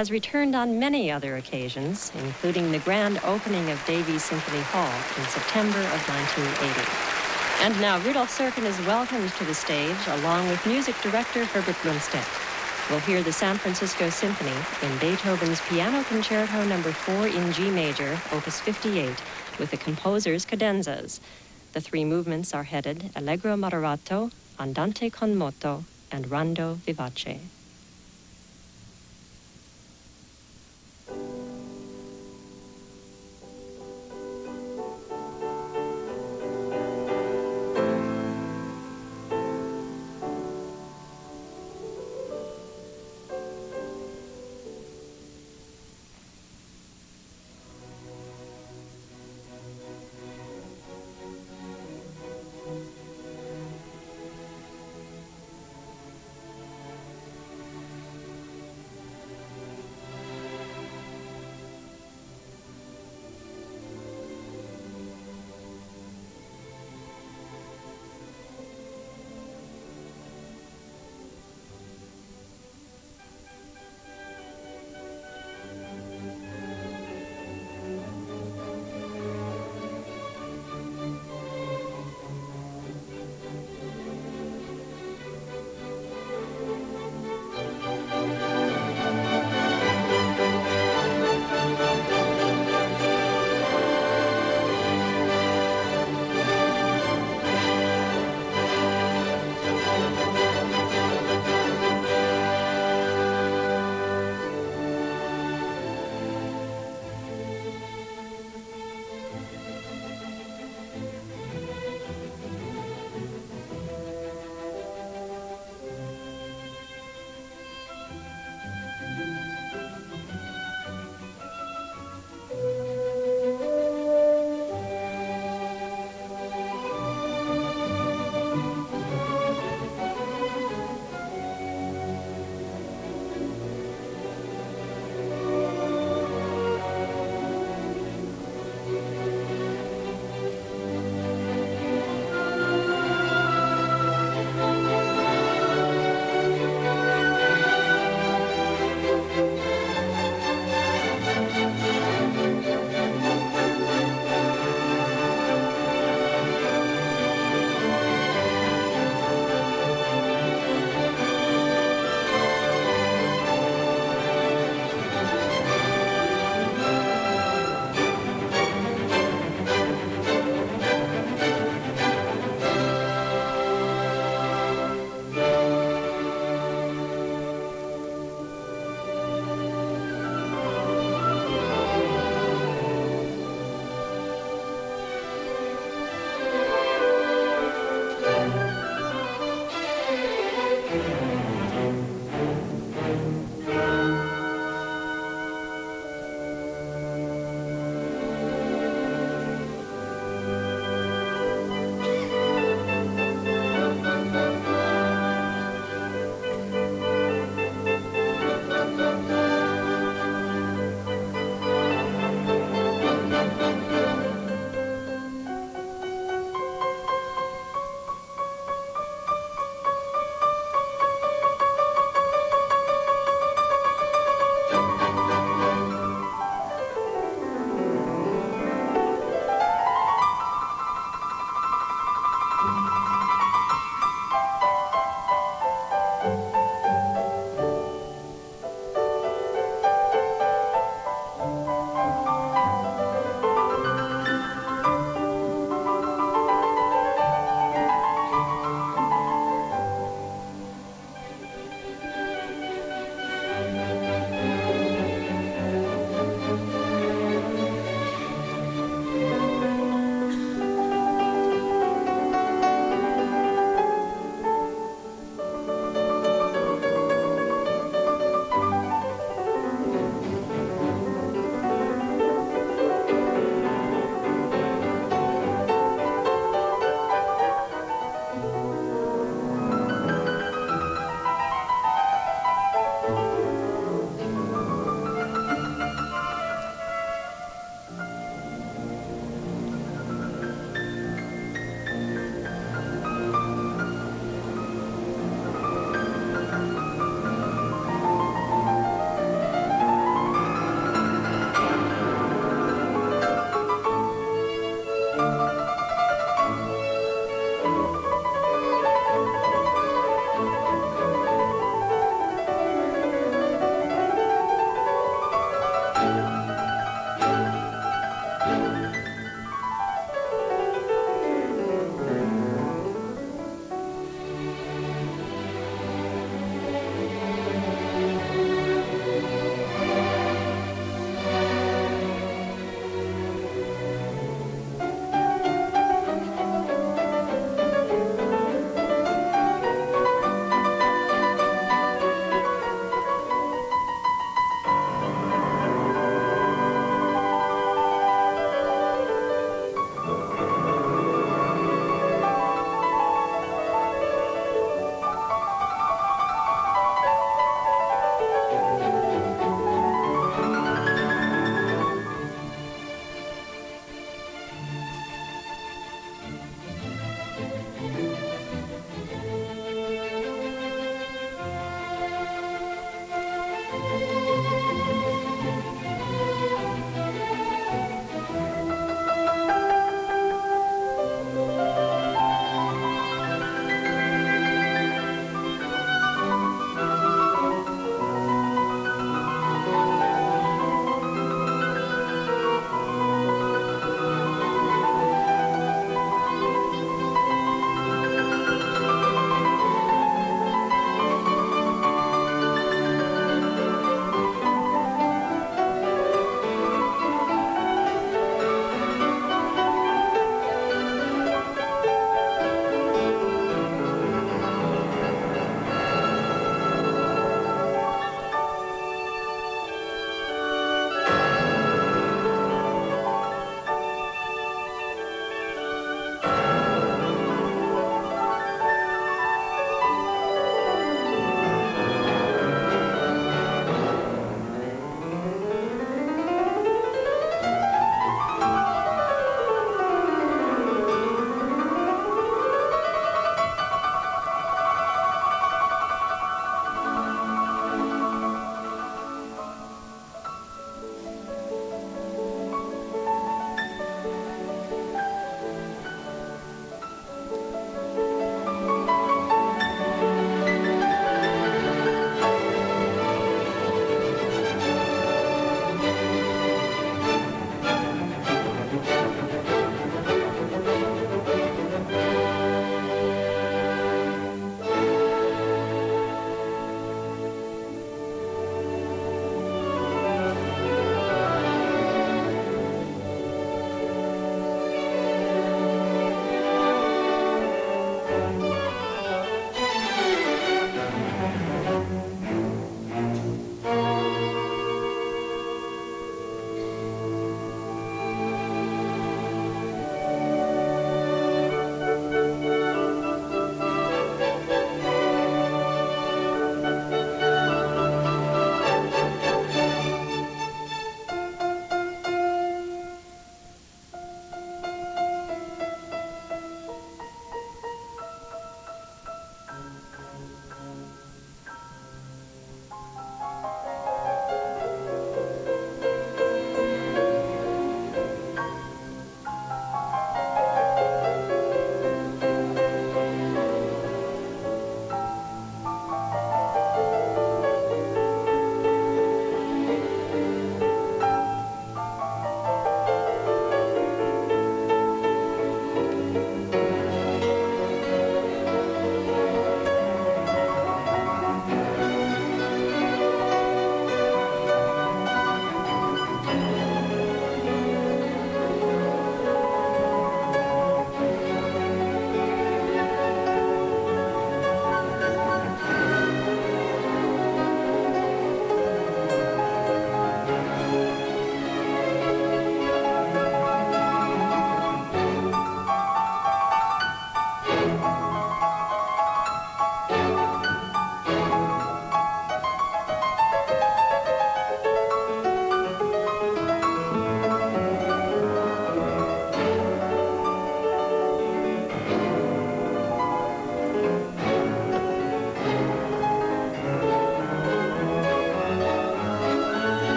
has returned on many other occasions, including the grand opening of Davies Symphony Hall in September of 1980. And now Rudolf Serkin is welcomed to the stage along with music director Herbert Blomstedt. We'll hear the San Francisco Symphony in Beethoven's Piano Concerto No. 4 in G major, opus 58, with the composer's cadenzas. The three movements are headed Allegro moderato, Andante con moto, and Rondo vivace.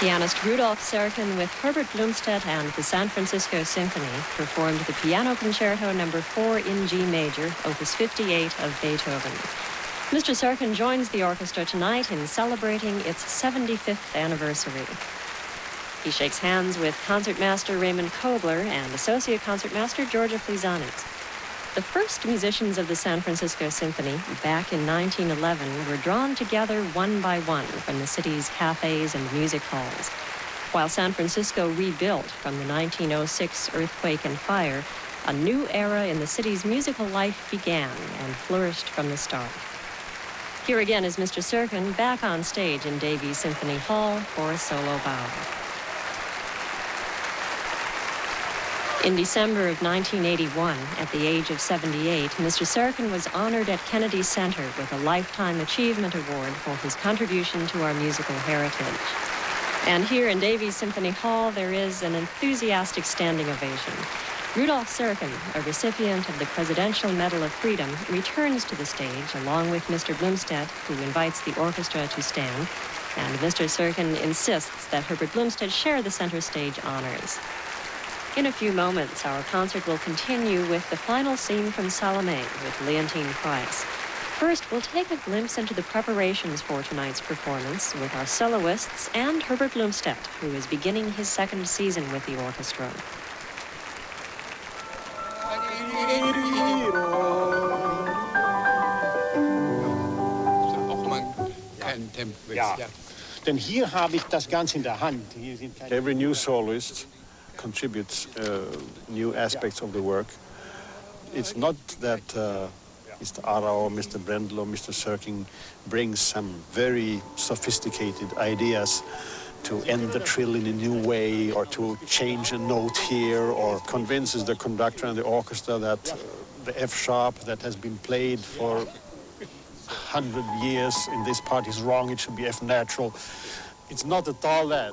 Pianist Rudolf Serkin with Herbert Blomstedt and the San Francisco Symphony performed the Piano Concerto No. 4 in G major, opus 58 of Beethoven. Mr. Serkin joins the orchestra tonight in celebrating its 75th anniversary. He shakes hands with concertmaster Raymond Kobler and associate concertmaster Georgia Plizanis. The first musicians of the San Francisco Symphony, back in 1911, were drawn together one by one from the city's cafes and music halls. While San Francisco rebuilt from the 1906 earthquake and fire, a new era in the city's musical life began and flourished from the start. Here again is Mr. Serkin back on stage in Davies Symphony Hall for a solo bow. In December of 1981, at the age of 78, Mr. Serkin was honored at Kennedy Center with a Lifetime Achievement Award for his contribution to our musical heritage. And here in Davies Symphony Hall, there is an enthusiastic standing ovation. Rudolf Serkin, a recipient of the Presidential Medal of Freedom, returns to the stage along with Mr. Blomstedt, who invites the orchestra to stand, and Mr. Serkin insists that Herbert Blomstedt share the center stage honors. In a few moments, our concert will continue with the final scene from Salome with Leontyne Price. First, we'll take a glimpse into the preparations for tonight's performance with our soloists and Herbert Blomstedt, who is beginning his second season with the orchestra. Ja, denn hier habe ich das Ganze in der Hand. Every new soloist contributes uh, new aspects of the work. It's not that uh, Mr. Arrau or Mr. Brendel or Mr. Serkin brings some very sophisticated ideas to end the trill in a new way or to change a note here or convinces the conductor and the orchestra that uh, the F sharp that has been played for 100 years in this part is wrong, it should be F natural. It's not at all that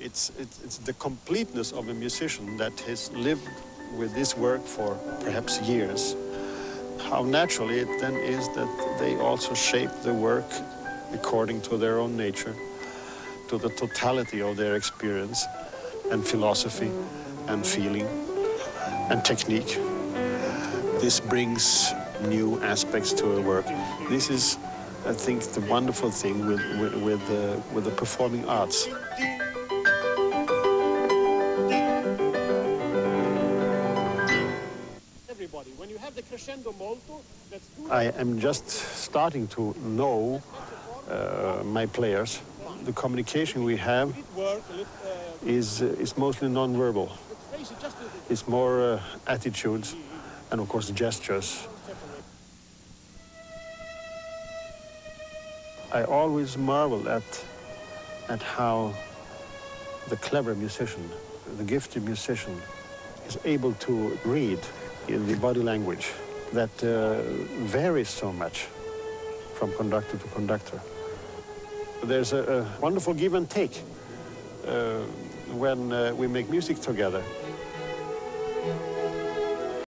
it's, it's, it's the completeness of a musician that has lived with this work for perhaps years. How naturally it then is that they also shape the work according to their own nature, to the totality of their experience and philosophy and feeling and technique. This brings new aspects to a work. This is, I think, the wonderful thing with, with, with, with the performing arts. I am just starting to know uh, my players. The communication we have is, uh, is mostly non-verbal. It's more uh, attitudes and, of course, gestures. I always marvel at, at how the clever musician, the gifted musician, is able to read in the body language that uh, varies so much from conductor to conductor. There's a, a wonderful give and take uh, when uh, we make music together.